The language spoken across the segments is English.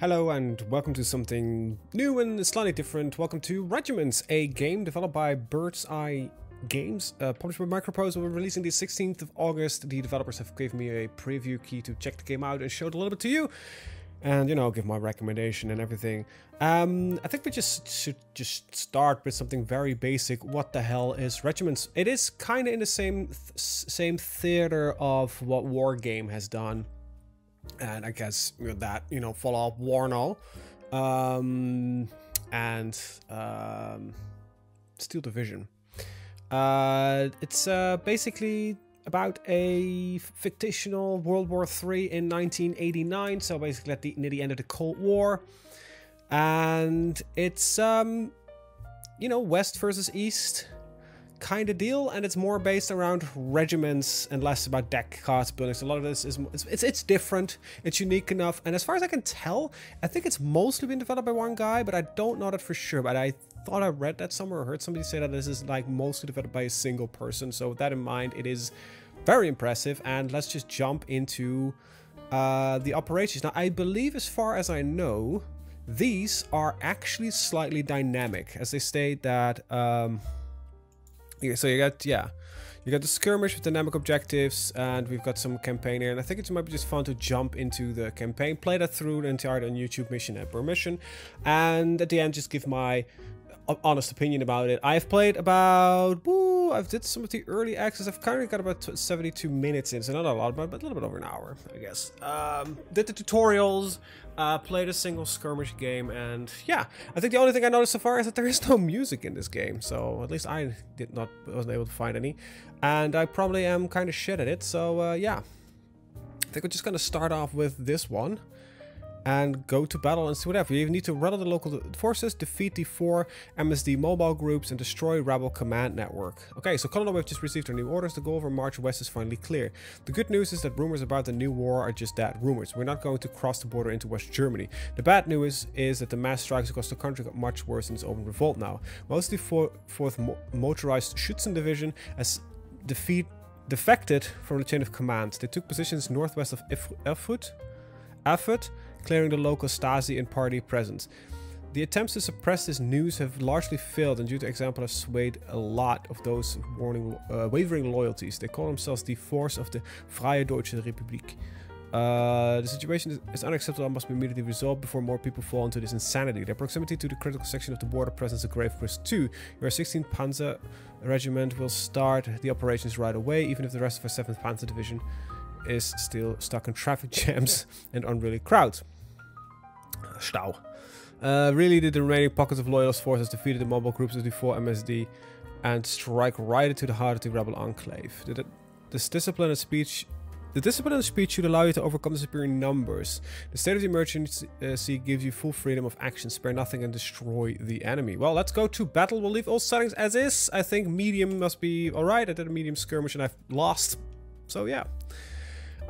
Hello and welcome to something new and slightly different. Welcome to Regiments, a game developed by Bird's Eye Games, uh, published by Microprose. We're releasing the 16th of August. The developers have given me a preview key to check the game out and show it a little bit to you. And, you know, give my recommendation and everything. Um, I think we just should just start with something very basic. What the hell is Regiments? It is kind of in the same th same theater of what Wargame has done and I guess that you know Fallout Warno, um, and um, Steel Division. Uh, it's uh, basically about a fictional World War III in 1989. So basically at the near the end of the Cold War, and it's um, you know West versus East kind of deal, and it's more based around regiments and less about deck cards building. So a lot of this is it's, it's, it's different, it's unique enough, and as far as I can tell, I think it's mostly been developed by one guy, but I don't know that for sure. But I thought I read that somewhere or heard somebody say that this is like mostly developed by a single person. So with that in mind, it is very impressive. And let's just jump into uh, the operations. Now, I believe, as far as I know, these are actually slightly dynamic, as they state that. Um, yeah, so you got, yeah, you got the skirmish with dynamic objectives, and we've got some campaign here. And I think it might be just fun to jump into the campaign, play that through the entire on YouTube mission and permission, and at the end just give my honest opinion about it. I've played about, woo, I've did some of the early access. I've kind of got about 72 minutes in, so not a lot, but, a little bit over an hour, I guess. Um, did the tutorials, uh, played a single skirmish game, and yeah, I think the only thing I noticed so far is that there is no music in this game, so at least I did not, wasn't able to find any, and I probably am kind of shit at it, so uh, yeah. I think we're just gonna start off with this one and go to battle and see whatever. You need to rattle the local forces, defeat the four MSD mobile groups, and destroy rebel command network. Okay, so Colonel we've just received our new orders. The goal of our march west is finally clear. The good news is that rumors about the new war are just that, rumors. We're not going to cross the border into West Germany. The bad news is that the mass strikes across the country got much worse in its open revolt now. Most of the 4th mo Motorized Schützen Division has defeat defected from the chain of command. They took positions northwest of Erfurt, Erfurt clearing the local Stasi and party presence. The attempts to suppress this news have largely failed and due to example have swayed a lot of those warning, uh, wavering loyalties. They call themselves the force of the Freie Deutsche Republik. Uh, the situation is, is, unacceptable and must be immediately resolved before more people fall into this insanity. Their proximity to the critical section of the border presents a grave risk too. Your 16th Panzer Regiment will start the operations right away, even if the rest of our 7th Panzer Division is still stuck in traffic jams and unruly crowds. Stau. Uh, really did the remaining pockets of loyalist forces defeated the mobile groups of the 4 MSD and strike right into the heart of the rebel enclave. The, this discipline and speech the discipline and speech should allow you to overcome the superior numbers. The state of the emergency gives you full freedom of action, spare nothing and destroy the enemy. Well, let's go to battle. We'll leave all settings as is. I think medium must be alright. I did a medium skirmish and I've lost. So yeah.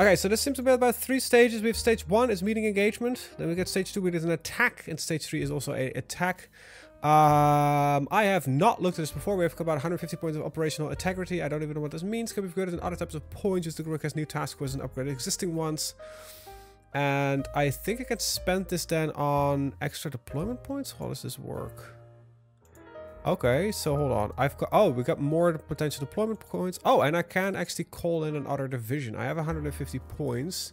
Okay, so this seems to be about three stages. We have stage one is meeting engagement. Then we get stage two, which is an attack. And stage three is also a attack. Um, I have not looked at this before. We have about 150 points of operational integrity. I don't even know what this means. Can be upgraded in other types of points. Use the group has new task forces and upgrade existing ones. And I think I can spend this then on extra deployment points. How does this work? Okay, so hold on. I've got, oh, we got more potential deployment points. Oh, and I can actually call in another division. I have 150 points.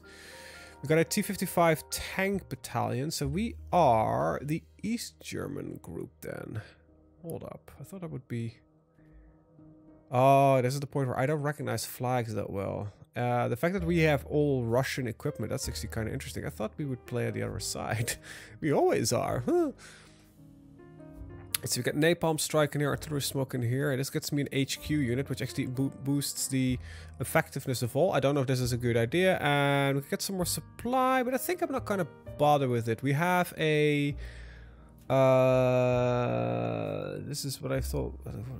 We got a T-55 tank battalion. So we are the East German group then. Hold up. I thought that would be... Oh, this is the point where I don't recognize flags that well. Uh, the fact that we have all Russian equipment, that's actually kind of interesting. I thought we would play at the other side. we always are. Huh? So we got napalm strike in here, artillery smoke in here. This gets me an HQ unit, which actually bo boosts the effectiveness of all. I don't know if this is a good idea. And we get some more supply, but I think I'm not gonna bother with it. We have a... Uh, this is what I thought...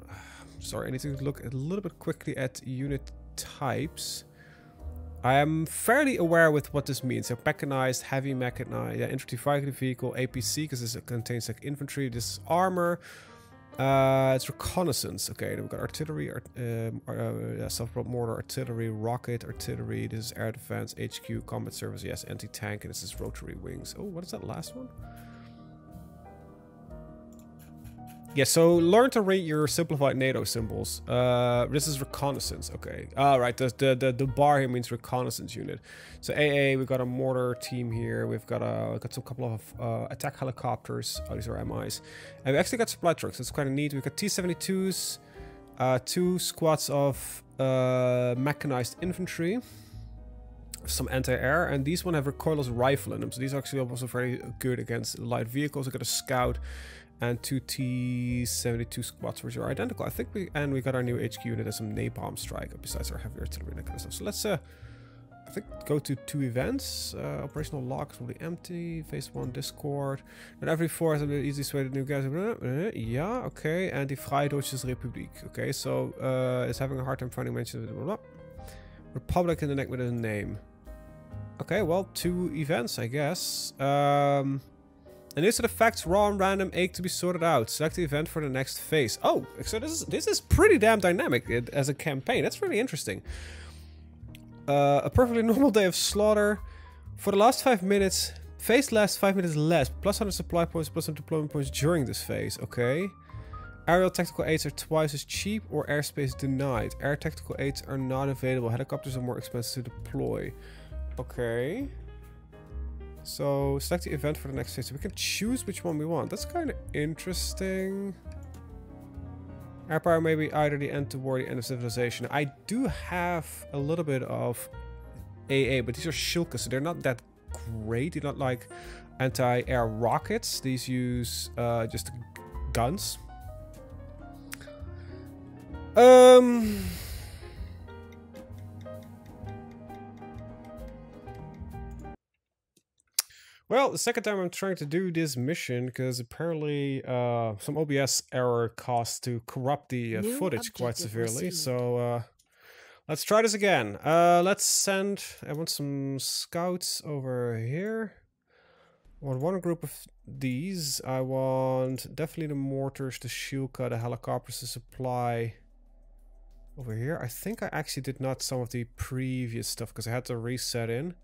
Sorry, I need to look a little bit quickly at unit types. I am fairly aware with what this means. So mechanized, heavy mechanized, yeah, infantry fighting vehicle, APC, because this contains like infantry, this armor. Uh, it's reconnaissance. Okay, then we've got artillery, art, um, uh, yeah, self-propelled mortar, artillery, rocket, artillery. This is air defense, HQ, combat service. Yes, anti-tank, and this is rotary wings. Oh, what is that last one? Yeah, so learn to read your simplified NATO symbols. Uh, this is reconnaissance. Okay. All right. The, the the the bar here means reconnaissance unit. So AA, we've got a mortar team here. We've got a we've got some couple of uh, attack helicopters. Oh, these are MIs. And we actually got supply trucks. It's kind of neat. We've got T-72s, uh, two squads of uh, mechanized infantry, some anti-air, and these one have recoilless rifle in them. So these are actually also very good against light vehicles. We got a scout and two T-72 squads which are identical. I think we and we got our new HQ unit as some napalm strike besides our heavy artillery and that kind of stuff. So let's uh I think go to two events. Uh, operational logs will be empty. Phase one Discord. And every fourth of the easiest way to new guys. Yeah, okay. And the Freie Deutsche Republik. Okay, so uh it's having a hard time finding mention of it. Republic in the neck with a name. Okay, well, two events, I guess. Um and these are the facts raw and random ache to be sorted out. Select the event for the next phase. Oh, so this is this is pretty damn dynamic as a campaign. That's really interesting. Uh, a perfectly normal day of slaughter. For the last five minutes, phase lasts five minutes less. Plus 100 supply points, plus some deployment points during this phase. Okay. Aerial tactical aids are twice as cheap or airspace denied. Air tactical aids are not available. Helicopters are more expensive to deploy. Okay. So select the event for the next phase. We can choose which one we want. That's kind of interesting. Empire may be either the end toward the end of civilization. I do have a little bit of AA, but these are Shilka, so they're not that great. They're not like anti-air rockets. These use uh, just guns. Um... Well, the second time I'm trying to do this mission because apparently uh, some OBS error caused to corrupt the uh, footage quite severely. Received. So uh, let's try this again. Uh, let's send. I want some scouts over here. I want one group of these. I want definitely the mortars, the Shilka, the helicopters, the supply over here. I think I actually did not some of the previous stuff because I had to reset in.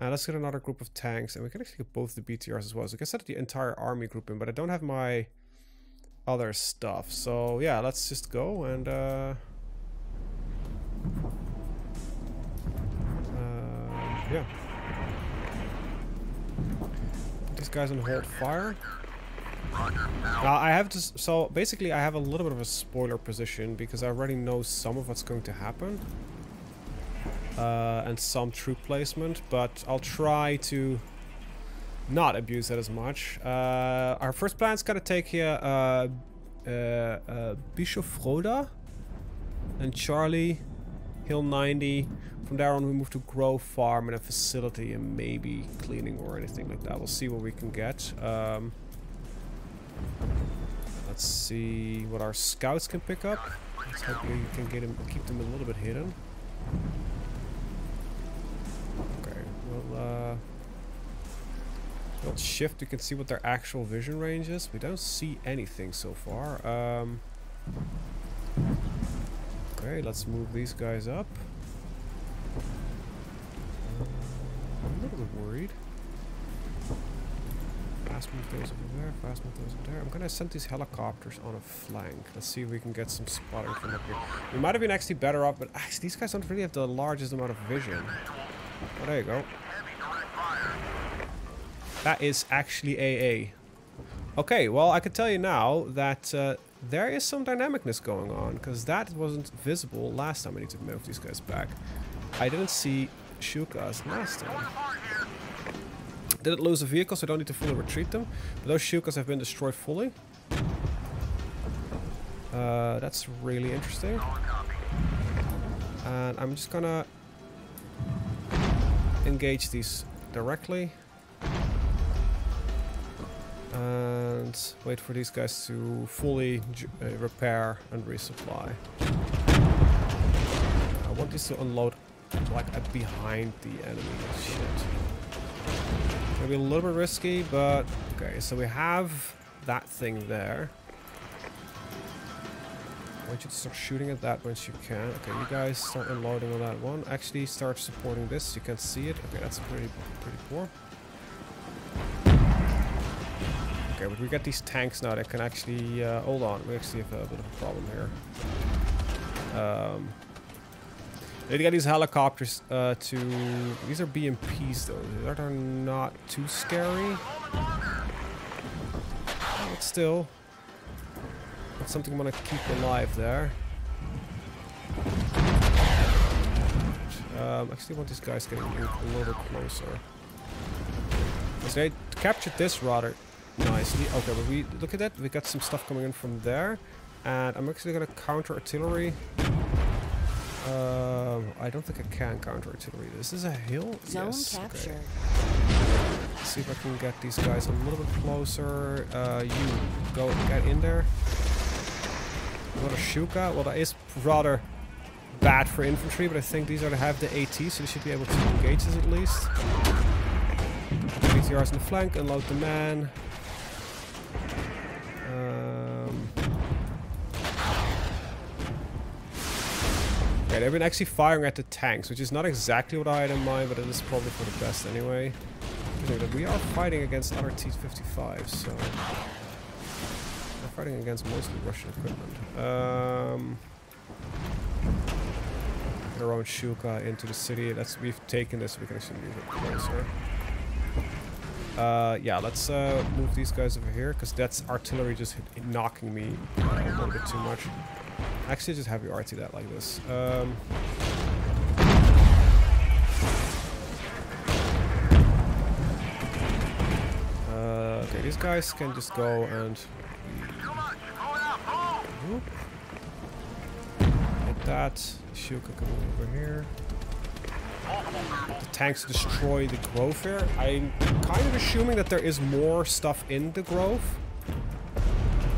Uh, let's get another group of tanks, and we can actually get both the BTRs as well. So we can set the entire army group in, but I don't have my other stuff. So yeah, let's just go and uh, uh yeah. These guys on hold fire. Now I have to, so basically I have a little bit of a spoiler position because I already know some of what's going to happen uh, and some troop placement, but I'll try to not abuse that as much. Uh, our first plan is gonna take here uh, uh, uh, Bischofroda and Charlie, Hill 90. From there on we move to Grow Farm and a facility and maybe cleaning or anything like that. We'll see what we can get. Um, let's see what our scouts can pick up. Let's hope we can get him, keep them a little bit hidden. uh, let's shift, we can see what their actual vision range is. We don't see anything so far. Um, okay, let's move these guys up. I'm a little bit worried. Fast move those over there, fast move those over there. I'm gonna send these helicopters on a flank. Let's see if we can get some spotting from up here. We might have been actually better off, but actually these guys don't really have the largest amount of vision. Oh, there you go. That is actually AA. Okay, well, I can tell you now that uh, there is some dynamicness going on, because that wasn't visible last time I need to move these guys back. I didn't see Shilkas last time. Didn't lose a vehicle, so I don't need to fully retreat them. But those Shilkas have been destroyed fully. Uh, that's really interesting. And I'm just gonna engage these directly and wait for these guys to fully uh, repair and resupply. I want this to unload like behind the enemy. Shit. Maybe a little bit risky, but okay. So we have that thing there. I want you to start shooting at that once you can. Okay, you guys start unloading on that one. Actually, start supporting this. You can see it. Okay, that's pretty pretty poor. Okay, but we got these tanks now that can actually... Uh, hold on, we actually have a bit of a problem here. Um, they got these helicopters uh, to... These are BMPs though. They're not too scary. But still, that's something I want to keep alive there. Um, actually, want these guys getting a little closer. Because they captured this rather nicely. Okay, but we look at that. We got some stuff coming in from there, and I'm actually gonna counter artillery. Um, I don't think I can counter artillery. This is a hill. Zone yes. capture. Okay. Let's see if I can get these guys a little bit closer. Uh, you go get in there. What a Shilka. Well, that is rather bad for infantry, but I think these are to have the AT, so they should be able to engage us at least. BTRs in the flank, unload the man. Um, yeah, they've been actually firing at the tanks, which is not exactly what I had in mind, but it is probably for the best anyway. We are fighting against other T-55, so... We're fighting against mostly Russian equipment. Um, own Shilka into the city. That's We've taken this, we can actually move it closer. Uh, yeah, let's uh, move these guys over here, because that's artillery just knocking me a little bit too much. Actually, just have your RT that like this. Um, uh, okay, these guys can just go and... Hit that. Shilka can coming over here the tanks destroy the grove here. I'm kind of assuming that there is more stuff in the grove.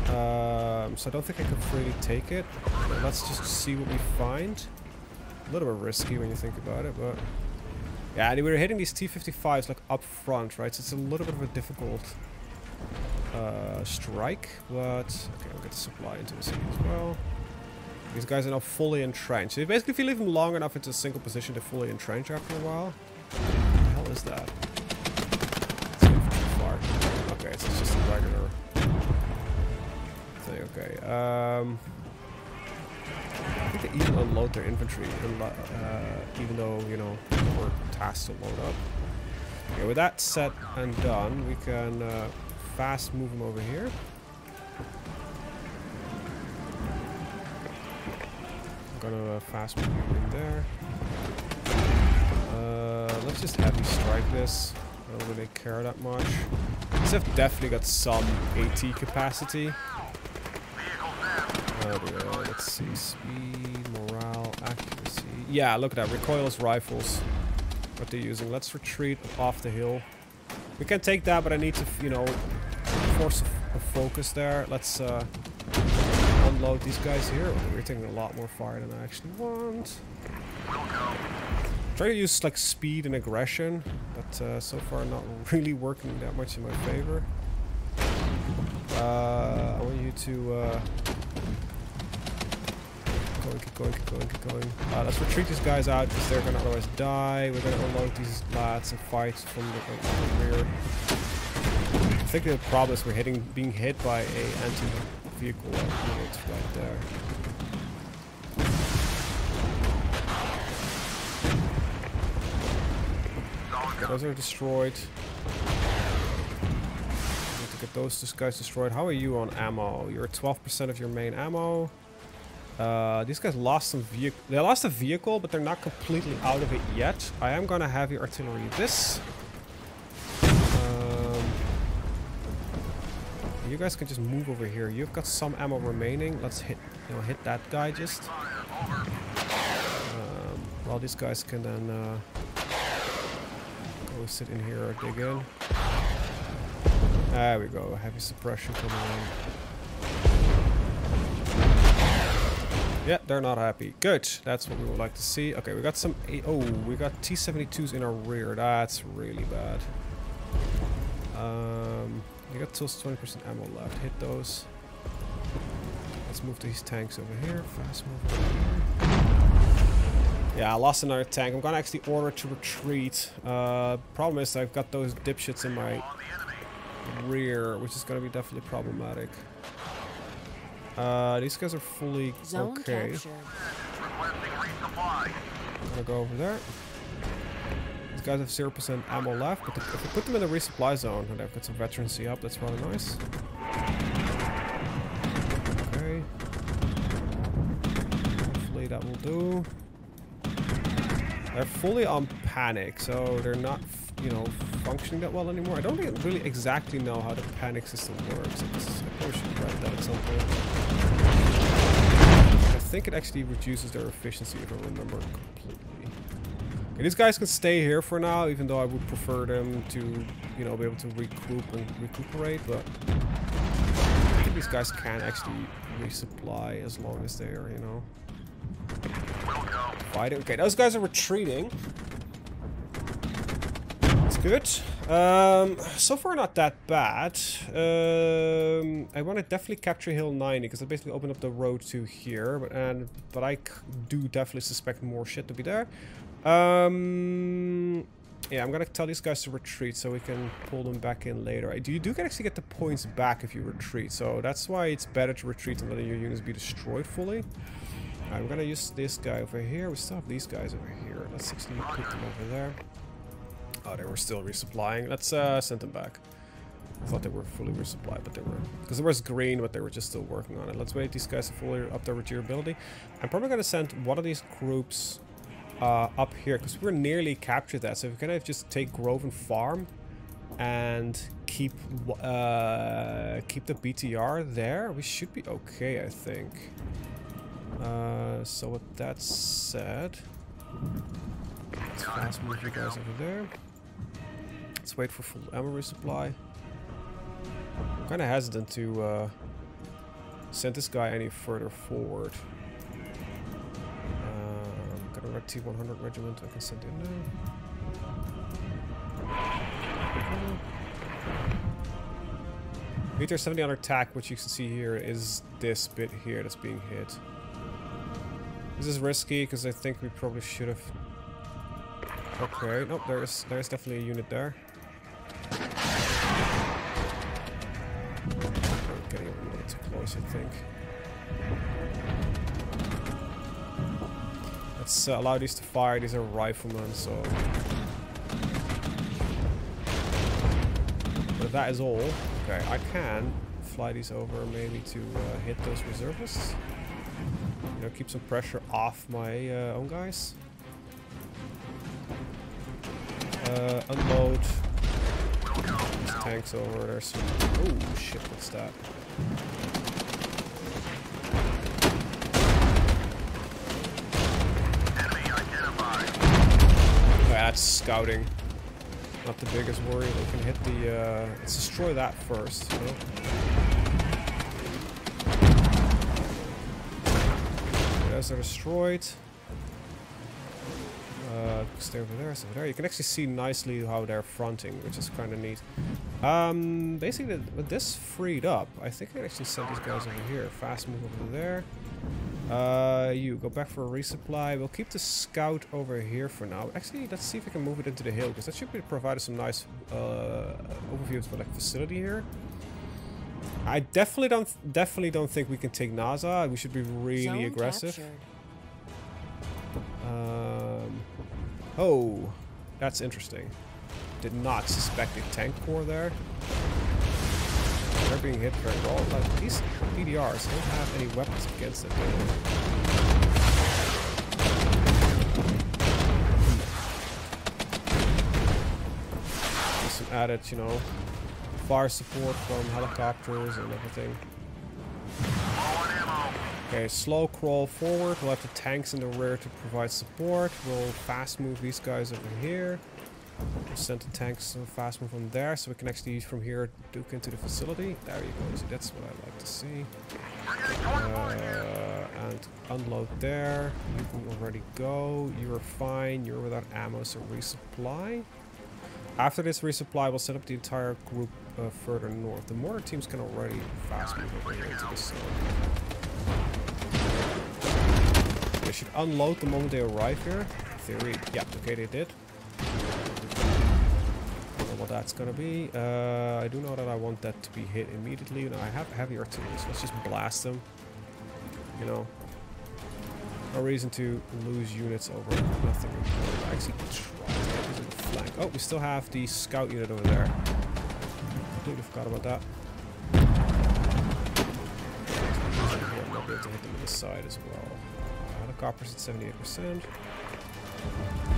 Um, so I don't think I can freely take it. But let's just see what we find. A little bit risky when you think about it, but... Yeah, and we were hitting these T-55s like up front, right? So it's a little bit of a difficult uh, strike, but... Okay, we'll get the supply into the city as well. These guys are now fully entrenched. So basically, if you leave them long enough into a single position, they're fully entrenched after a while. What the hell is that? Far. Okay, it's just a regular thing. Okay. Um, I think they even unload their infantry, uh, even though, you know, we're tasked to load up. Okay, with that set and done, we can uh, fast move them over here. Gonna uh, fast move in there. Uh, let's just heavy strike this. I don't really care that much. These have definitely got some AT capacity. Let's see, speed, morale, accuracy. Yeah, look at that, recoilless rifles. What they're using. Let's retreat off the hill. We can take that, but I need to, you know, force a focus there. Let's uh, unload these guys here. We're taking a lot more fire than I actually want. Try to use like speed and aggression, but uh, so far not really working that much in my favor. Uh, I want you to uh, keep going, keep going, keep going, keep going. Uh, let's retreat these guys out because they're gonna otherwise die. We're gonna unload these lads and fight from the, from the rear. I think the problem is we're hitting, being hit by a anti vehicle units right there. Those are destroyed. Need to get those guys destroyed. How are you on ammo? You're 12% of your main ammo. Uh, these guys lost some vehicle. They lost a vehicle, but they're not completely out of it yet. I am gonna have your artillery this. You guys can just move over here. You've got some ammo remaining. Let's hit, you know, hit that guy just. Um, while these guys can then uh, go sit in here or dig in. There we go. Heavy suppression coming in. Yeah, they're not happy. Good. That's what we would like to see. Okay, we got some... Oh, we got T-72s in our rear. That's really bad. Um... I got still 20% ammo left. Hit those. Let's move these tanks over here. Fast move over here. Yeah, I lost another tank. I'm gonna actually order to retreat. Uh, problem is I've got those dipshits in my rear, which is gonna be definitely problematic. Uh, these guys are fully Zone okay. captured. I'm gonna go over there. Guys have 0% ammo left, but if we put them in the resupply zone, and they've got some veterancy up, that's rather nice. Okay. Hopefully that will do. They're fully on panic, so they're not, you know, functioning that well anymore. I don't really- really exactly know how the panic system works. I probably should write that at some point. I think it actually reduces their efficiency if I remember completely. Okay, these guys can stay here for now, even though I would prefer them to, you know, be able to recoup and recuperate, but I think these guys can actually resupply as long as they're, you know, fighting. Okay, those guys are retreating. That's good. Um, so far not that bad. Um, I want to definitely capture Hill 90 because I basically opened up the road to here, but and but I do definitely suspect more shit to be there. Um, yeah, I'm gonna tell these guys to retreat so we can pull them back in later. Do you do actually get the points back if you retreat, so that's why it's better to retreat and letting your units be destroyed fully. I'm gonna use this guy over here. We still have these guys over here. Let's actually put them over there. Oh, they were still resupplying. Let's uh, send them back. I thought they were fully resupplied, but they were. Because it was green, but they were just still working on it. Let's wait these guys to fully up their durability. I'm probably to send one of these groups uh, up here, because we're nearly captured that. So if we kind of just take Grove and Farm and keep uh, keep the BTR there, we should be okay, I think. Uh, so with that said, let's fast move you guys over there. Let's wait for full ammo resupply. I'm kind of hesitant to uh, send this guy any further forward. Um, red T100 regiment I can send in there. Meter 70 on attack, which you can see here, is this bit here that's being hit. This is risky because I think we probably should have. Okay, nope, there's there's definitely a unit there. Uh, allow these to fire. These are riflemen, so. But that is all, okay, I can fly these over maybe to uh, hit those reservists. You know, keep some pressure off my uh, own guys. Uh, unload. These tanks over. There's some. Oh shit! What's that? Oh, yeah, scouting. Not the biggest worry. They can hit the. Uh, let's destroy that first. You know? Guys are destroyed. Uh, stay over there, stay over there. You can actually see nicely how they're fronting, which is kind of neat. Um, basically, with this freed up, I think I actually send these guys over here. Fast move over there. Uh, you go back for a resupply. We'll keep the scout over here for now. Actually, let's see if we can move it into the hill, because that should be provide us some nice uh, overviews for like facility here. I definitely don't definitely don't think we can take NASA. We should be really Zone aggressive. Um, oh, that's interesting. Did not suspect a tank core there. They're being hit very well. Like, these PDRs don't have any weapons against it. Just some added, you know, fire support from helicopters and everything. Okay, slow crawl forward. We'll have the tanks in the rear to provide support. We'll fast move these guys over here. Send the tanks and fast move from there so we can actually from here duke into the facility. There you go. See, that's what I like to see. Uh, and unload there. You can already go. You are fine. You're without ammo, so resupply. After this resupply, we'll set up the entire group uh, further north. The mortar teams can already fast move over here into the zone. should unload the moment they arrive here. Theory, yeah, okay, they did. Know what that's gonna be. Uh, I do know that I want that to be hit immediately. I have heavy artillery, so let's just blast them. You know, no reason to lose units over nothing important. I actually try to get the flank. Oh, we still have the scout unit over there. Completely forgot about that. I might be able to hit them on the side as well. Uh, helicopters at 78%.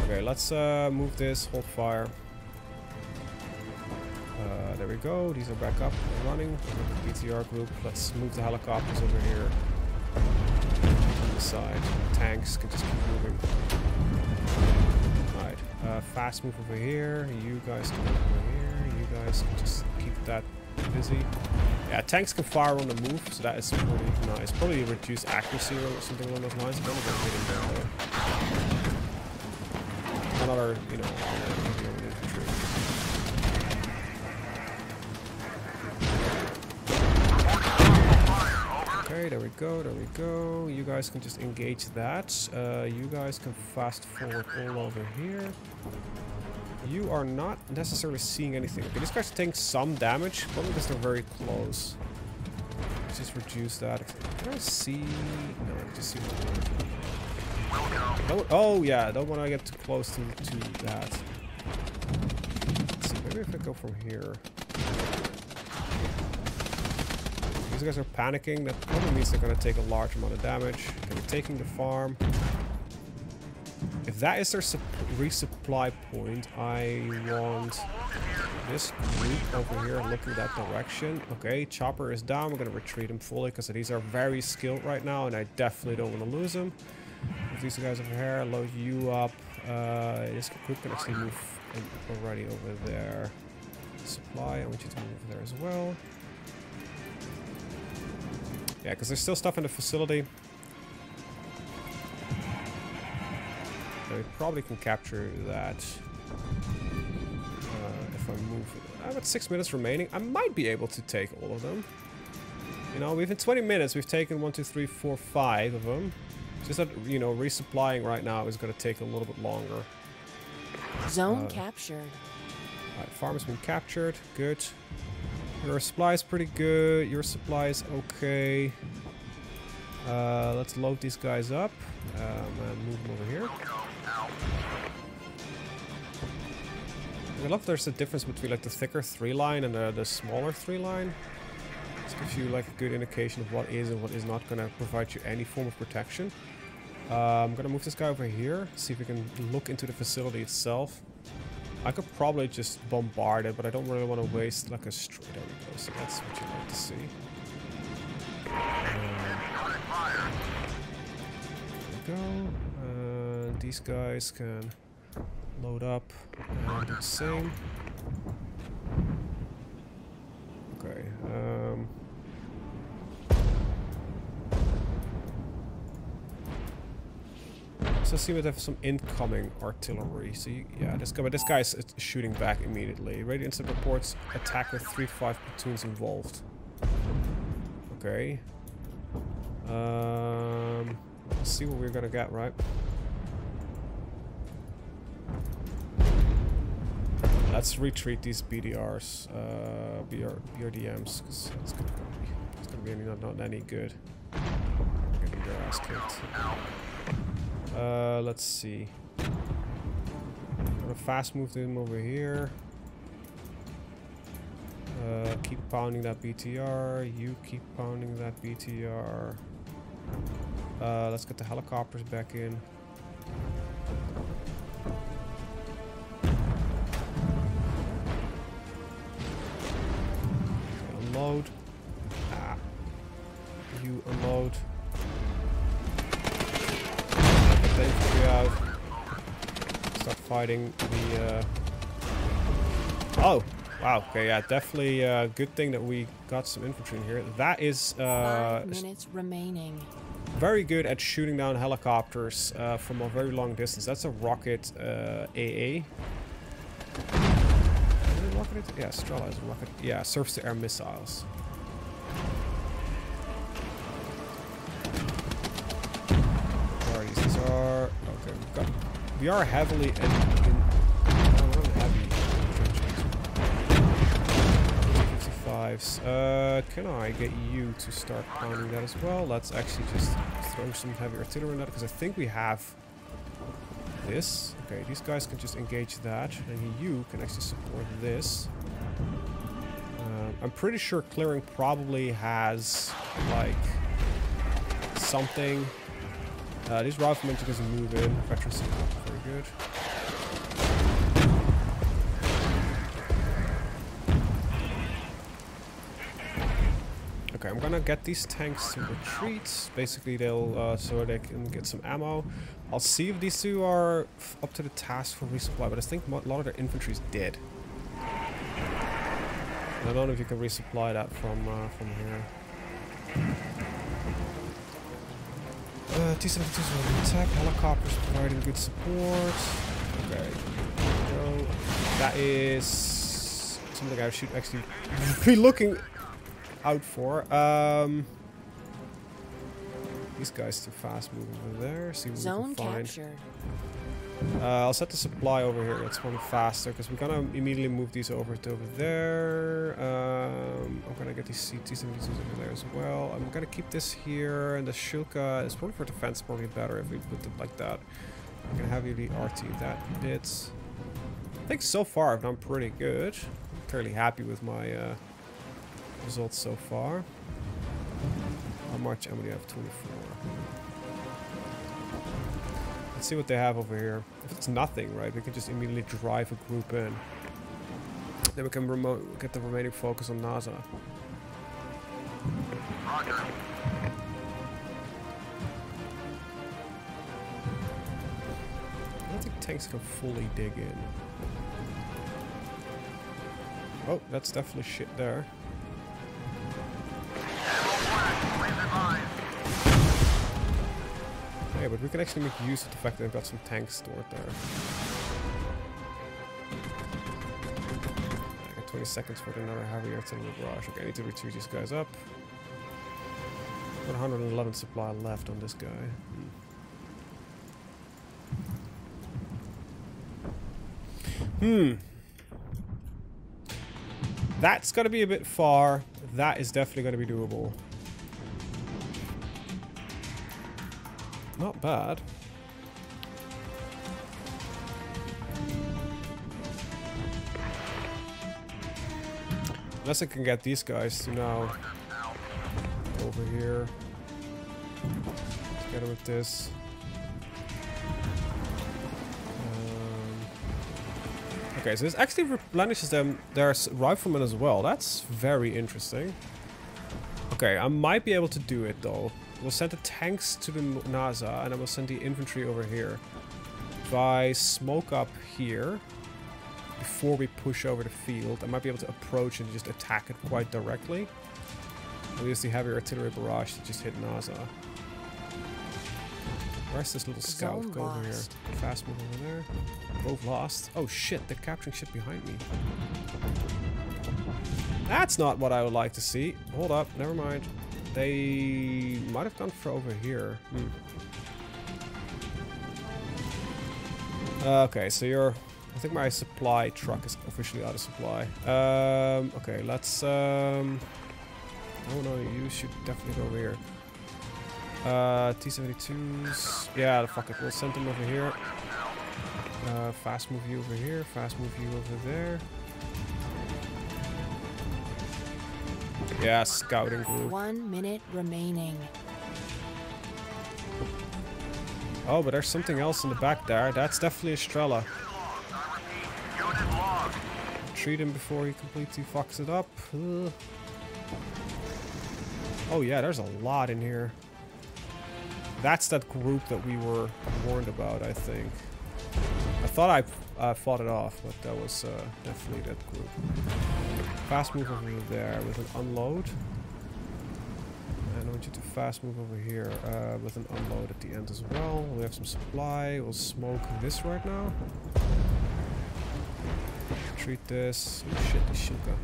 Okay, let's uh, move this, hold fire. Uh, there we go, these are back up and running. BTR group, let's move the helicopters over here On the side. Tanks can just keep moving. Right. Uh, fast move over here. You guys can move over here. You guys can just keep that busy. Yeah, tanks can fire on the move, so that is pretty nice. Probably reduce accuracy or something along those lines. Another, you know, Okay, there we go, there we go. You guys can just engage that. Uh, you guys can fast forward all over here. You are not necessarily seeing anything. Okay, these guys taking some damage, probably because they're very close. Just reduce that. Can I see? No, I just see. Don't, oh yeah, don't want to get too close to, to that. Let's see, maybe if I go from here. These guys are panicking. That probably means they're going to take a large amount of damage. They're taking the farm. If that is their resupply point, I want this group over here looking that direction. Okay, Chopper is down. We're going to retreat him fully because these are very skilled right now and I definitely don't want to lose them. If these guys over here, load you up. Uh, this group can actually move already over there. Supply, I want you to move over there as well. Yeah, because there's still stuff in the facility. We probably can capture that. Uh, if I move... I have got six minutes remaining. I might be able to take all of them. You know, we've in 20 minutes, we've taken one, two, three, four, five of them. just that, you know, resupplying right now is going to take a little bit longer. Zone uh, captured. Alright, farm has been captured. Good. Your supply is pretty good. Your supply is okay. Uh, let's load these guys up um, and move them over here. I love there's a difference between like the thicker three line and the, the smaller three line. This gives you like a good indication of what is and what is not going to provide you any form of protection. Uh, I'm going to move this guy over here, see if we can look into the facility itself. I could probably just bombard it, but I don't really want to waste like a straight. There we go. So that's what you like to see. Um, there we go. Uh, these guys can load up and the same. Okay. Um, So see we have some incoming artillery. So you, yeah, this guy, but this guy is shooting back immediately. Radio reports attack with three five platoons involved. Okay. Um, let's see what we're gonna get, right? Let's retreat these BDRs, uh, BR, BRDMs, because it's gonna be, it's gonna be not, not any good. Getting their ass kicked. Uh, let's see. I'm gonna fast move them over here. Uh, keep pounding that BTR. You keep pounding that BTR. Uh, let's get the helicopters back in. Unload. Ah. You unload. Out. Start fighting the... Uh... Oh! Wow, okay, yeah, definitely a uh, good thing that we got some infantry in here. That is... Uh, Five minutes remaining. Very good at shooting down helicopters uh, from a very long distance. That's a rocket uh, AA. rocket? Yeah, Strela is a rocket. Yeah, surface-to-air missiles. Where are We are heavily in. in oh. Uh, can I get you to start pounding that as well? Let's actually just throw some heavy artillery on that because I think we have this. Okay, these guys can just engage that, and you can actually support this. Um, I'm pretty sure clearing probably has like something. Uh, these riflemen just move in. Veterans very good. Okay, I'm gonna get these tanks to retreat. Basically, they'll uh, so they can get some ammo. I'll see if these two are up to the task for resupply, but I think a lot of their infantry is dead. I don't know if you can resupply that from uh, from here. Uh, T-72s will attack. Helicopters providing good support. Okay. So that is something I should actually be looking out for. Um, these guys too fast moving over there. See what Zone we can find. captured. Uh, I'll set the supply over here. That's one faster because we're gonna immediately move these over to over there. Um, I'm gonna get these CT-72s over there as well. I'm gonna keep this here, and the Shilka is probably for defense probably better if we put it like that. I'm gonna have you the RT that bit. I think so far I've done pretty good. I'm fairly happy with my uh, results so far. How much ammo do you have? 24. Let's see what they have over here. If it's nothing, right, we can just immediately drive a group in. Then we can remote get the remaining focus on NASA. Roger. I don't think tanks can fully dig in. Oh, that's definitely shit there. Yeah, but we can actually make use of the fact that they've got some tanks stored there. I got 20 seconds for another heavy artillery barrage. Okay, I need to retreat these guys up. Got 111 supply left on this guy. Hmm. That's gonna be a bit far. That is definitely gonna be doable. Not bad. Unless I can get these guys to now over here. Together with this. Um, okay, so this actually replenishes them their riflemen as well. That's very interesting. Okay, I might be able to do it though. We'll send the tanks to the NASA, and then we'll send the infantry over here. If I smoke up here, before we push over the field, I might be able to approach and just attack it quite directly. We'll use the heavy artillery barrage to just hit NASA. Where's this little scout? Go over here. Fast move over there. Both lost. Oh shit, they're capturing shit behind me. That's not what I would like to see. Hold up, never mind. They might have gone for over here. Hmm. Okay, so you're... I think my supply truck is officially out of supply. Um, okay, let's... Um, oh no, you should definitely go over here. Uh, T-72s... Yeah, fuck it, we'll send them over here. Uh, fast move you over here, fast move you over there. Yeah, scouting group. One minute remaining. Oh, but there's something else in the back there. That's definitely Strela. Treat him before he completely fucks it up. Ugh. Oh yeah, there's a lot in here. That's that group that we were warned about, I think. I thought I uh, fought it off, but that was uh, definitely that group. Fast move over there with an unload. And I want you to fast move over here uh, with an unload at the end as well. We have some supply. We'll smoke this right now. Treat this. Oh shit, the Shilka.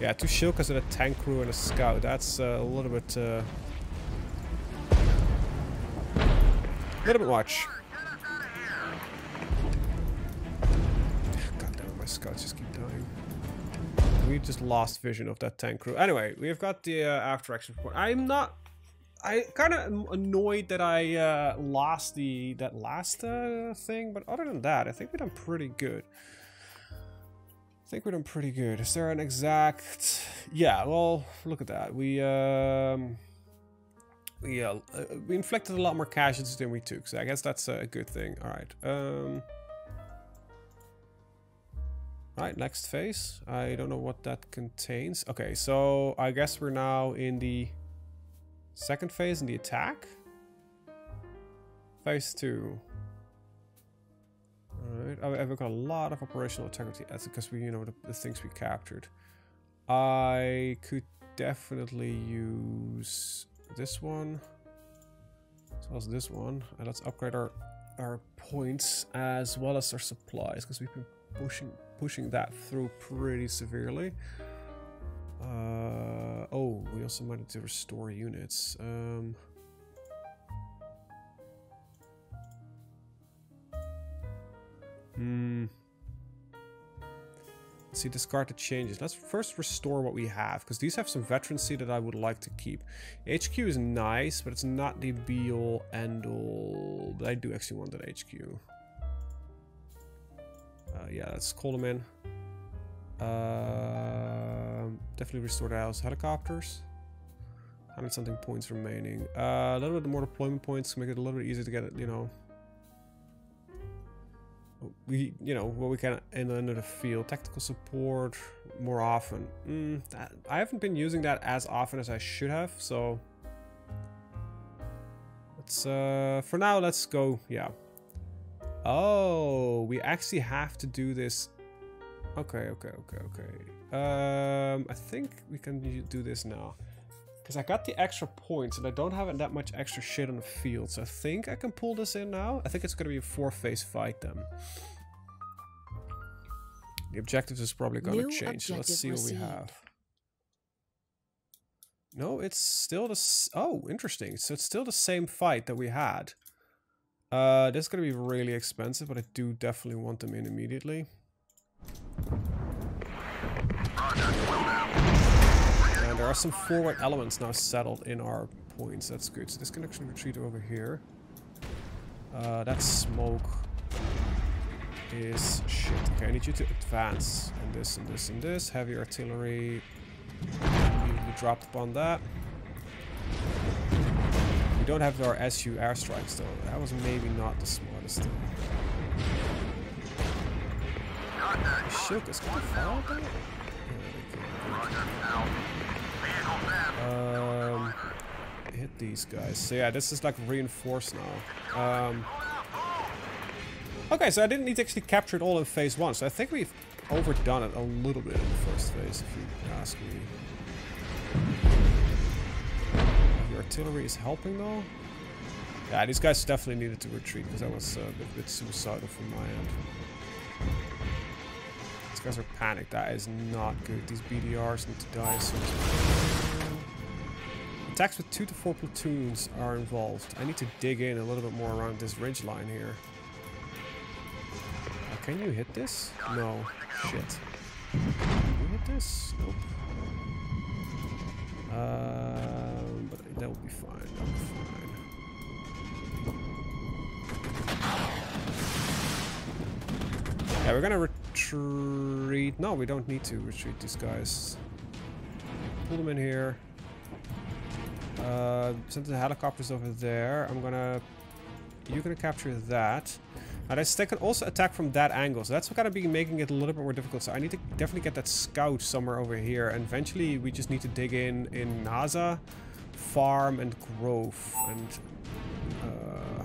Yeah, two Shilkas and a tank crew and a scout. That's uh, a little bit little bit much. God damn my scouts just keep dying. We just lost vision of that tank crew. Anyway, we've got the uh, after action report. I'm not. I kind of annoyed that I uh, lost the that last uh, thing, but other than that, I think we've done pretty good. I think we're doing pretty good. Is there an exact? Yeah. Well, look at that. We um, we uh, we inflicted a lot more casualties than we took, so I guess that's a good thing. All right. Um. Right, next phase. I don't know what that contains. Okay, so I guess we're now in the second phase in the attack. Phase two. Alright, I've got a lot of operational integrity. That's because we, you know, the, the things we captured. I could definitely use this one. As this one. And let's upgrade our, our points as well as our supplies. Because we've been pushing pushing that through pretty severely. Uh, oh, we also might need to restore units. Um, Hmm. See, discard the changes. Let's first restore what we have, because these have some veterancy that I would like to keep. HQ is nice, but it's not the be-all, end-all. But I do actually want that HQ. Uh, yeah, let's call them in. Um definitely restore the house helicopters. 100 something points remaining. Uh, a little bit more deployment points to make it a little bit easier to get it, you know, we you know what we can in the field tactical support more often. Mm, that, i haven't been using that as often as i should have so. Let's uh for now let's go yeah. Oh we actually have to do this. Okay okay okay okay. Um i think we can do this now because I got the extra points and I don't have that much extra shit on the field. So I think I can pull this in now. I think it's going to be a four-phase fight then. The objectives is probably going to change. So let's see what we have. No, it's still the... s- Oh, interesting. So it's still the same fight that we had. Uh, this is going to be really expensive, but I do definitely want them in immediately. And there are some forward elements now settled in our points. That's good. So this can actually retreat over here. Uh, that smoke is shit. Okay, I need you to advance in this and this and this. Heavy artillery. Immediately dropped upon that. We don't have our SU airstrikes though. That was maybe not the smartest thing. Shilka's gonna fire that? Um, hit these guys. So yeah, this is like reinforced now. Um, okay, so I didn't need to actually capture it all in phase one. So I think we've overdone it a little bit in the first phase, if you ask me. The artillery is helping though. Yeah, these guys definitely needed to retreat because that was uh, a bit, bit suicidal from my end. These guys are panicked. That is not good. These BDRs need to die soon. Attacks with two to four platoons are involved. I need to dig in a little bit more around this ridge line here. Uh, can you hit this? No. Shit. Can you hit this? Nope. Um, but that will be fine. That will be fine. Yeah, we're gonna retreat. No, we don't need to retreat these guys. Pull them in here. Uh, send the helicopters over there. I'm gonna... You're gonna capture that. And they can also attack from that angle. So that's gonna be making it a little bit more difficult. So I need to definitely get that scout somewhere over here. And eventually we just need to dig in in NASA, Farm, and Grove. And... Uh,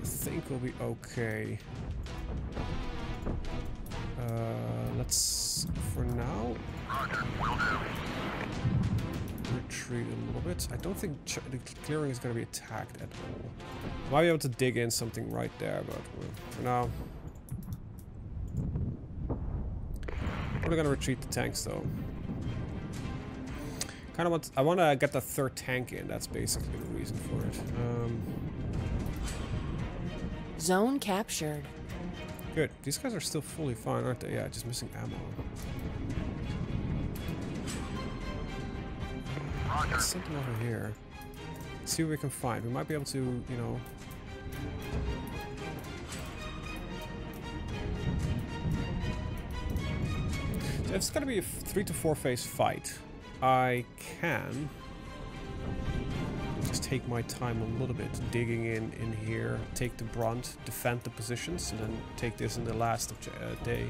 I think we'll be okay. Uh, let's, for now, retreat a little bit. I don't think the clearing is going to be attacked at all. Might be able to dig in something right there, but well, for now. We're going to retreat the tanks though. Kind of want. I want to get the third tank in. That's basically the reason for it. Um, Zone captured. good. These guys are still fully fine, aren't they? Yeah, just missing ammo. There's something over here. Let's see what we can find. We might be able to, you know. So it's gonna be a three to four phase fight, I can just take my time a little bit digging in in here, take the brunt, defend the positions, and then take this in the last of uh, day.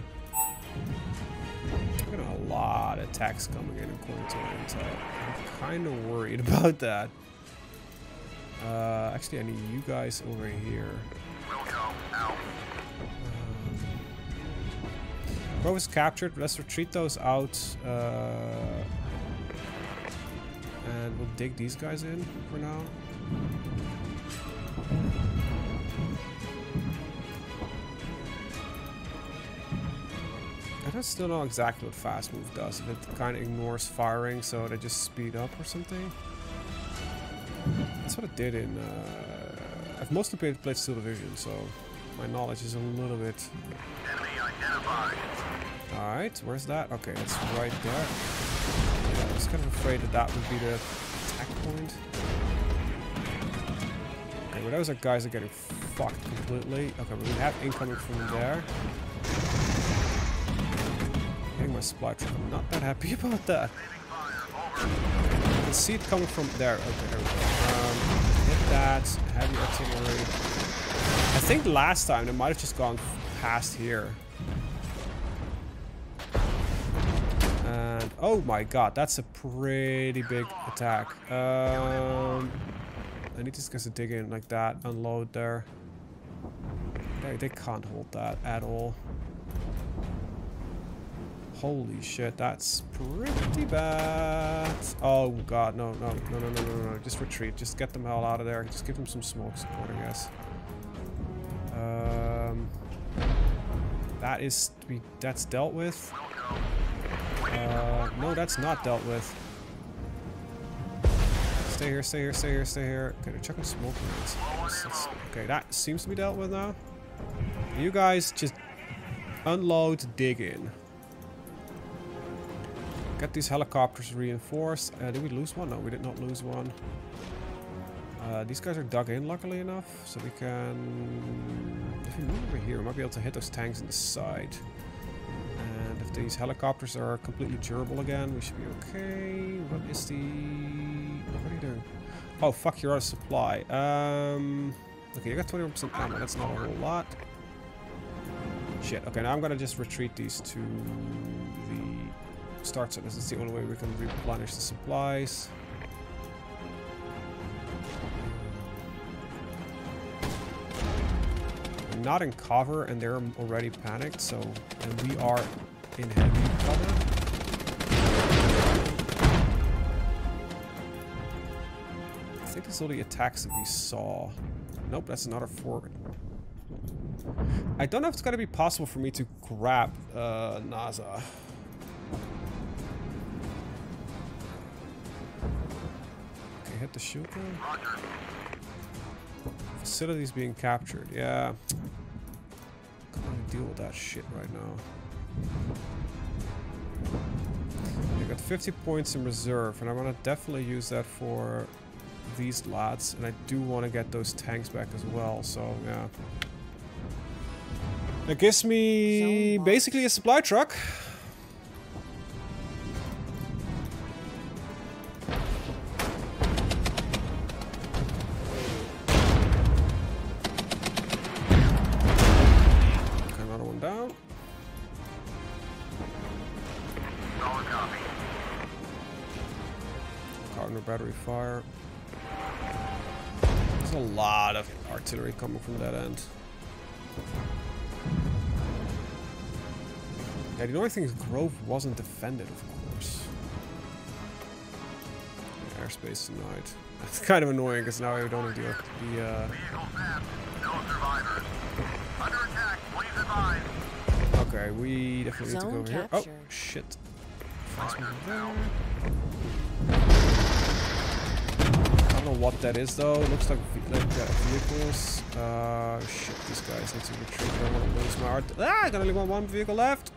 A lot of attacks coming in according to intel. I'm kind of worried about that. Uh, actually, I need you guys over here. Out. Um, is captured. Let's retreat those out. Uh, and we'll dig these guys in for now. Don't still know exactly what fast move does. If it kind of ignores firing, so they just speed up or something. That's what it did in. Uh, I've mostly played, played Steel Division, so my knowledge is a little bit. Alright, where's that? Okay, it's right there. Yeah, I was kind of afraid that that would be the attack point. Okay, well those are guys are getting fucked completely. Okay, we have incoming from there. Getting my supply truck. I'm not that happy about that. I can see it coming from there. Okay, there we go. Um, hit that. Heavy artillery. I think last time they might have just gone past here. And oh my god, that's a pretty big attack. Um, I need these guys to dig in like that, unload there. They, they can't hold that at all. Holy shit, that's pretty bad. Oh god, no, no, no, no, no, no, no. Just retreat. Just get them hell out of there. Just give them some smoke support, I guess. Um, that is be that's dealt with. Uh, no, that's not dealt with. Stay here, stay here, stay here, stay here. Okay, they're checking smoke grenades. Okay, that seems to be dealt with now. You guys just unload, dig in. Get these helicopters reinforced. Uh, did we lose one? No, we did not lose one. Uh, these guys are dug in, luckily enough, so we can... If we move over here, we might be able to hit those tanks in the side. And if these helicopters are completely durable again, we should be okay. What is the... What are you doing? Oh, fuck, you're out of supply. Um... Okay, you got 21% ammo. That's not a whole lot. Shit. Okay, now I'm gonna just retreat these to the start This is the only way we can replenish the supplies. Not in cover, and they're already panicked. So, and we are in heavy cover. I think it's all the attacks that we saw. Nope, that's another forward. I don't know if it's gonna be possible for me to grab uh, NASA. Hit the shield. Roger. Facilities being captured. Yeah. Can't deal with that shit right now. I got 50 points in reserve, and I want to definitely use that for these lads, and I do want to get those tanks back as well, so yeah. That gives me basically a supply truck. Artillery coming from that end. Yeah, the only thing is Grove wasn't defended, of course. Airspace denied. That's kind of annoying because now I don't have the, the uh, Vehicle stabbed. No survivors. Under attack. Please advise. Okay, we definitely need to go over here. Oh, captured. shit. Know what that is though. It looks like, like uh, vehicles. Uh, shit, these guys need to retreat. I don't want to lose my art. Ah, I got only one, one vehicle left.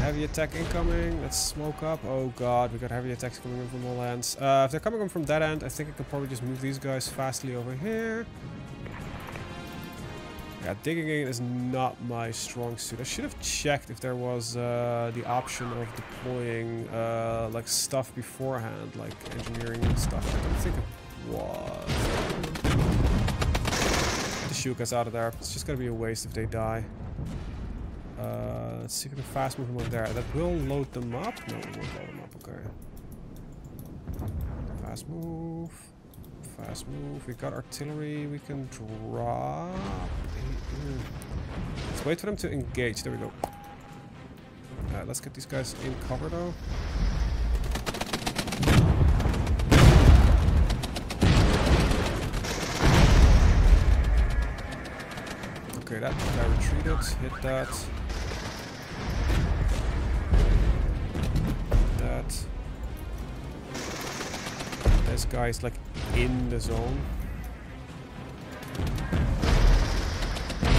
Heavy attack incoming. Let's smoke up. Oh god, we got heavy attacks coming in from all ends. Uh, if they're coming in from that end, I think I could probably just move these guys fastly over here. Yeah, digging in is not my strong suit. I should have checked if there was uh, the option of deploying uh, like stuff beforehand, like engineering and stuff. I don't think it was. The Shilkas out of there. It's just gonna be a waste if they die. Uh, let's see if we can fast move on there. That will load them up. No, it won't load them up. Okay. Fast move. Fast move. We got artillery. We can drop. Let's wait for them to engage. There we go. Uh, let's get these guys in cover though. Okay, that guy retreated. Hit that. That. This guy is like in the zone. There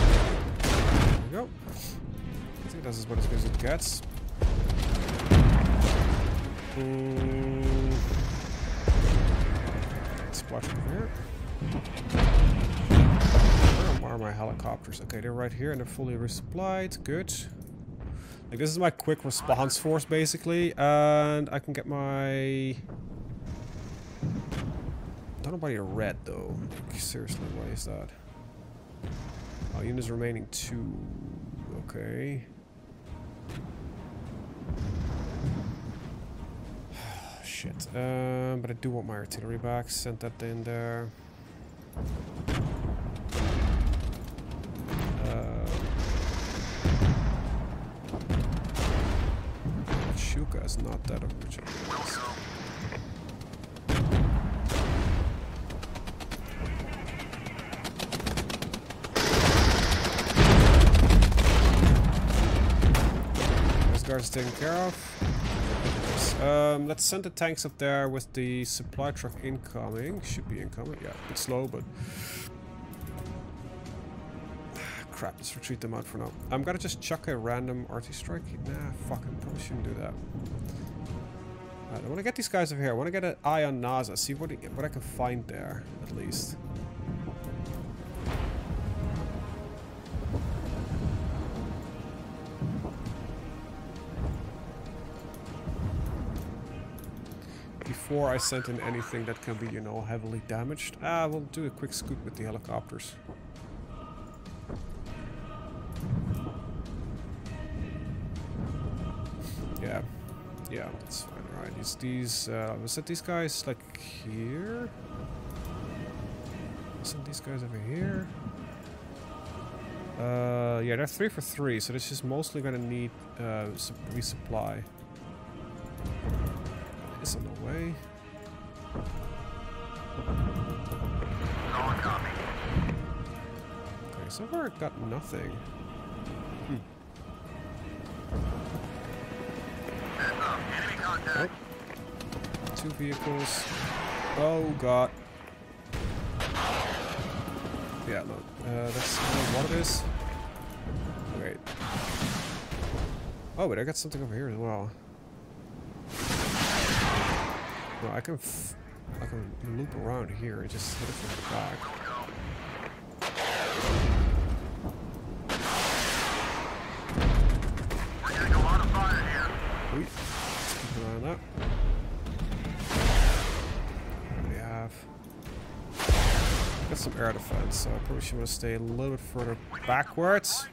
we go. I think this is about as it gets. Splash over here. Where are my helicopters? Okay, they're right here and they're fully resupplied. Good. Like this is my quick response force basically, and I can get my. Don't your red though. Seriously, why is that? Oh, units remaining two. Okay. Shit. Um, but I do want my artillery back. Send that in there. Uh, Shuka is not that original. Taken care of. Um, let's send the tanks up there with the supply truck incoming. Should be incoming. Yeah, a bit slow, but crap, let's retreat them out for now. I'm gonna just chuck a random arty strike. Nah, fuck, I probably shouldn't do that. Alright, I want to get these guys over here. I want to get an eye on NASA, see what, what I can find there, at least. Before I send in anything that can be, you know, heavily damaged. Ah, we'll do a quick scoot with the helicopters. Yeah, yeah, that's fine. Right, is these, uh, was these guys like here? Wasn't these guys over here? Uh, yeah, they're three for three, so this is mostly gonna need uh, sup- resupply. It's on the way. Okay, so far I got nothing. Heads up. Two vehicles. Oh god. Yeah, no. Uh, that's what it is. Wait. Oh, but I got something over here as well. No, I can can loop around here and just hit it from the back. Some air defense, so I probably should want to stay a little bit further backwards.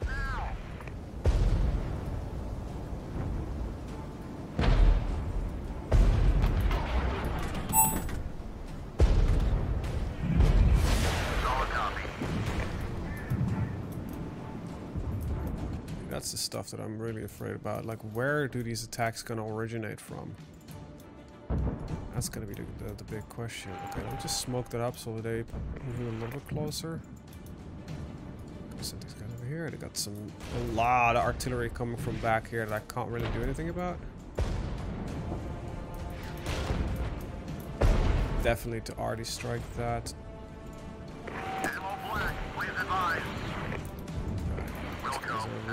That I'm really afraid about. Like, where do these attacks gonna originate from? That's gonna be the, the, the big question. Okay, let me just smoke that up so they move a little bit closer. Send these guys over here. They got some a lot of artillery coming from back here that I can't really do anything about. definitely to already strike that.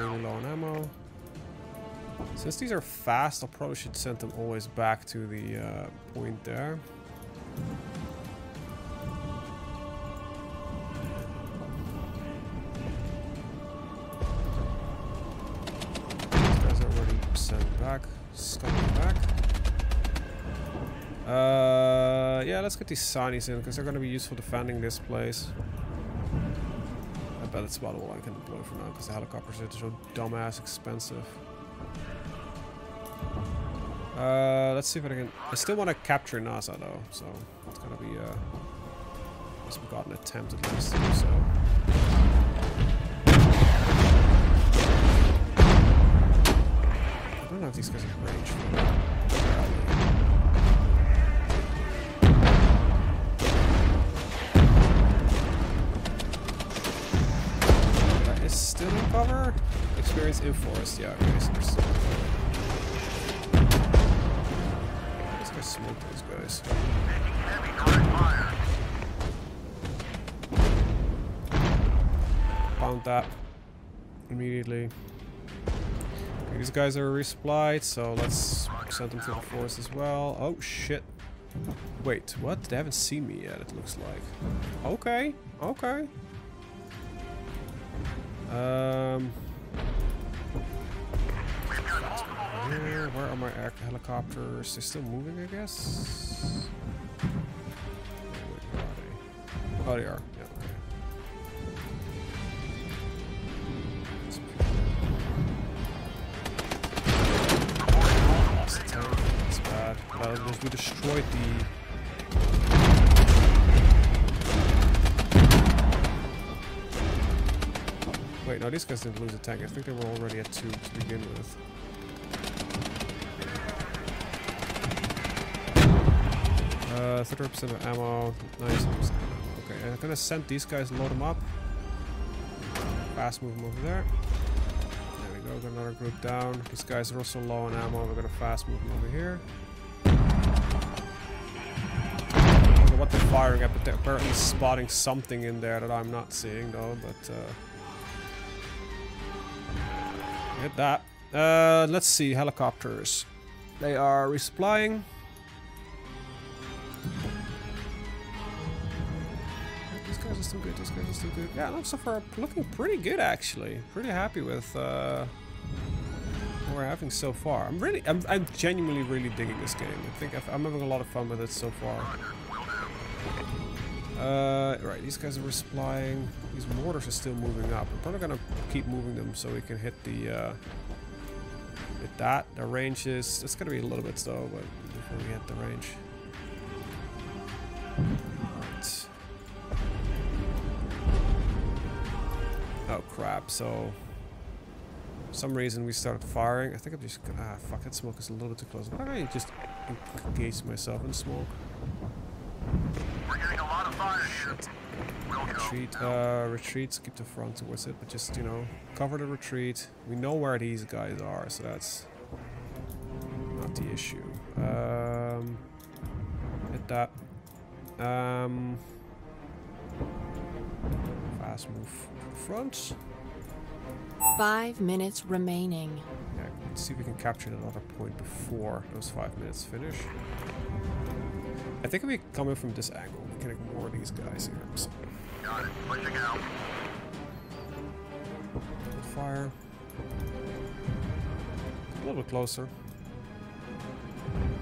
Really low on ammo. Since these are fast, I probably should send them always back to the uh, point there. Guys are already sent back. Stuck back. Uh, yeah, let's get these Sanies in because they're going to be useful defending this place. Bet it's about all I can deploy for now because the helicopters are so dumbass expensive. Uh, let's see if I can. I still want to capture NASA though, so it's gonna be. Uh, I guess we got an attempt at least. So. I don't know if these guys have range. Experience in forest. Yeah, still. Let's smoke those guys. Found that immediately. Okay, these guys are resupplied, so let's send them to the forest as well. Oh shit. Wait, what? They haven't seen me yet, it looks like. Okay, okay. Um. Where are my helicopters? They're still moving, I guess? Are they? Oh, they are. Yeah, okay. Lost the. That's bad. We destroyed the. Wait, no, these guys didn't lose a tank. I think they were already at two to begin with. Uh, 30% of ammo. Nice. Okay, I'm gonna send these guys, load them up. Fast move them over there. There we go, got another group down. These guys are also low on ammo. We're gonna fast move them over here. What they're firing at, but they're apparently spotting something in there that I'm not seeing though, but uh Hit that. Uh let's see, helicopters. They are resupplying. Still good. These guys still good. Yeah, no, so far looking pretty good actually. Pretty happy with uh, what we're having so far. I'm really, I'm, I'm genuinely really digging this game. I think I've, I'm having a lot of fun with it so far. Uh, right, these guys are resupplying. These mortars are still moving up. We're probably gonna keep moving them so we can hit the uh, hit that. The range is it's gonna be a little bit slow, but before we hit the range. Oh crap, so for some reason we started firing. I think I'm just gonna ah fuck that smoke is a little bit too close. Why don't I just engage myself in smoke? We're getting a lot of fire here. Will go. Retreat, uh retreat, skip the front towards it, but just you know, cover the retreat. We know where these guys are, so that's not the issue. Um hit that. Um fast move front. Five minutes remaining. Yeah, let's see if we can capture another point before those five minutes finish. I think if we come in from this angle, we can ignore these guys here. So, Got it. Pushing out. good fire. A little bit closer.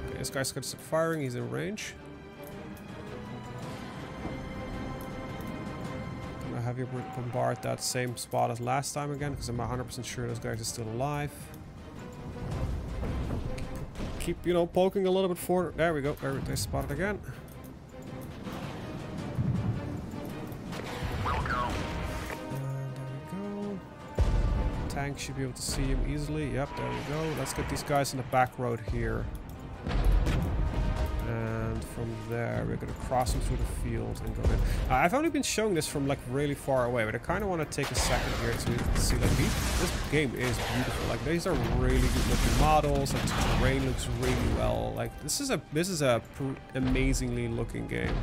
Okay, this guy's gonna start firing. He's in range. You bombard that same spot as last time again, because I'm 100% sure those guys are still alive. Keep, you know, poking a little bit forward. There we go. There, they spotted again. Tank should be able to see him easily. Yep, there we go. Let's get these guys in the back road here. From there, we're gonna cross them through the field and go in. Uh, I've only been showing this from like really far away, but I kind of want to take a second here to see like these, this game is beautiful. Like these are really good looking models. Like the terrain looks really well. Like this is a this is a amazingly looking game.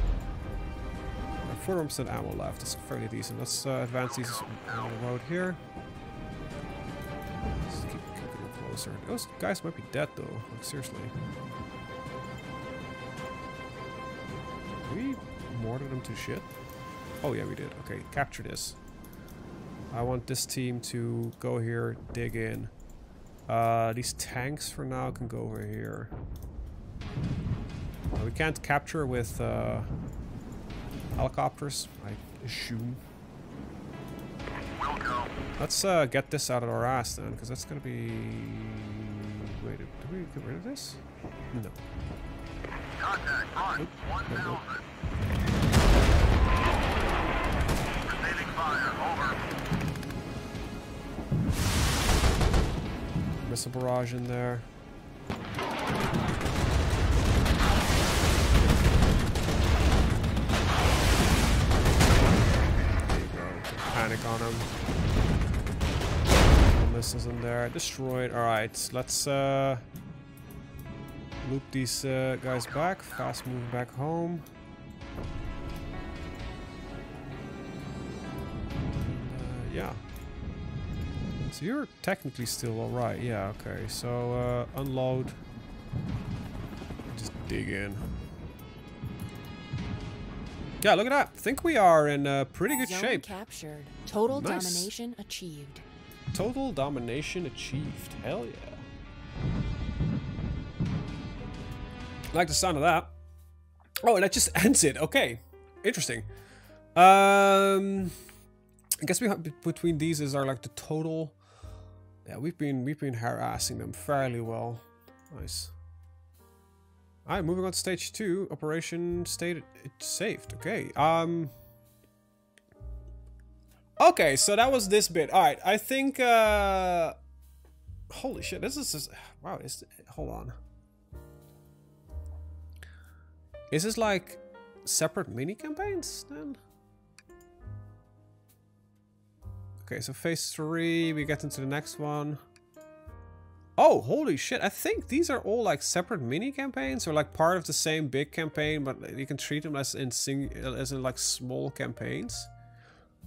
41% ammo left. It's fairly decent. Let's uh, advance these on the road here. Let's keep, keep getting closer. Those guys might be dead though. Like seriously. We mortar them to shit? Oh yeah, we did. Okay, capture this. I want this team to go here, dig in. Uh, these tanks for now can go over here. Uh, we can't capture with uh, helicopters, I assume. Let's uh, get this out of our ass then, because that's gonna be. Wait, did we get rid of this? No. Contact front. 1000. Receiving fire. Over. Missile barrage in there. Panic on him. Missiles in there. Destroyed. Alright, let's uh, loop these uh, guys back. Fast move back home. Uh, yeah. So you're technically still alright. Yeah, okay. So uh, unload. Just dig in. Yeah, look at that. I think we are in uh, pretty good Zone shape. captured. Total Nice. domination achieved. Total domination achieved. Hell yeah. Like the sound of that. Oh, and that just ends it. Okay. Interesting. Um I guess we have between these is our like the total Yeah, we've been we've been harassing them fairly well. Nice. Alright, moving on to stage two. Operation state it's saved. Okay. Um Okay, so that was this bit. All right, I think. uh Holy shit! This is just, wow. Is hold on. Is this like separate mini campaigns then? Okay, so phase three. We get into the next one. Oh, holy shit! I think these are all like separate mini campaigns or like part of the same big campaign, but you can treat them as in sing as in like small campaigns.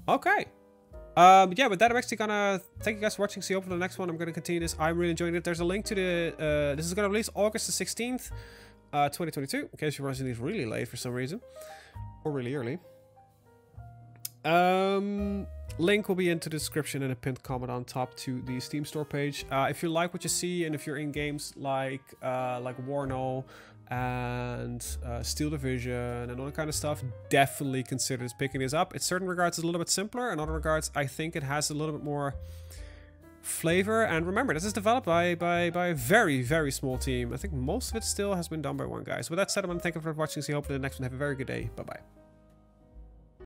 Okay. Um, yeah, with that, I'm actually gonna thank you guys for watching. See you for the next one. I'm gonna continue this. I'm really enjoying it. There's a link to the. Uh, this is gonna release August the 16th, uh, 2022. In case you're watching these really late for some reason, or really early. Um, link will be into the description and a pinned comment on top to the Steam store page. Uh, if you like what you see and if you're in games like uh, like Warno and uh, Steel Division and all that kind of stuff, definitely consider picking this up. In certain regards, it's a little bit simpler. In other regards, I think it has a little bit more flavor. And remember, this is developed by by by a very very small team. I think most of it still has been done by one guy. So with that said, I'm gonna thank you for watching. See you hopefully the next one. Have a very good day. Bye bye.